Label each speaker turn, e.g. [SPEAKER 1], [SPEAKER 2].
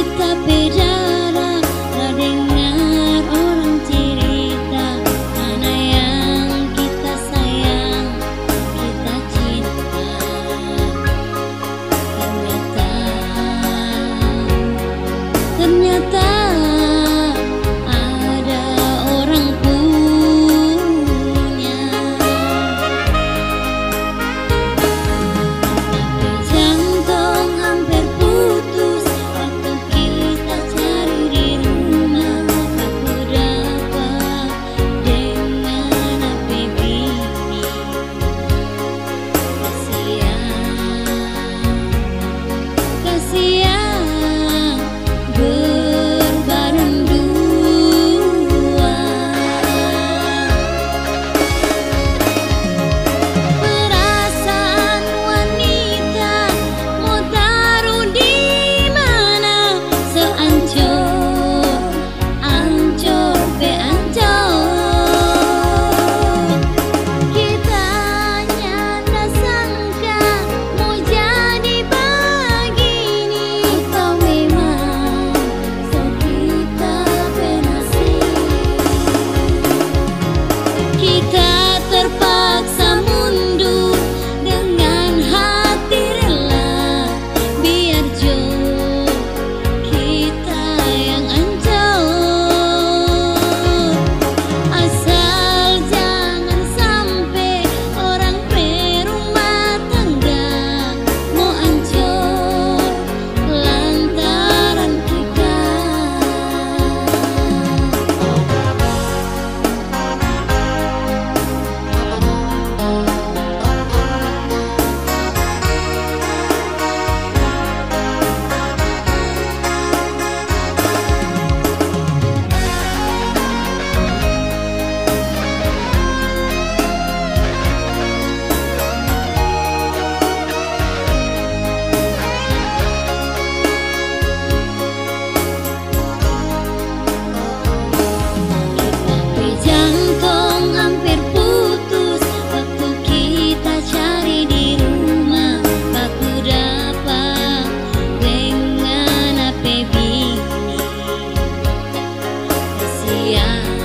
[SPEAKER 1] kita beda sayang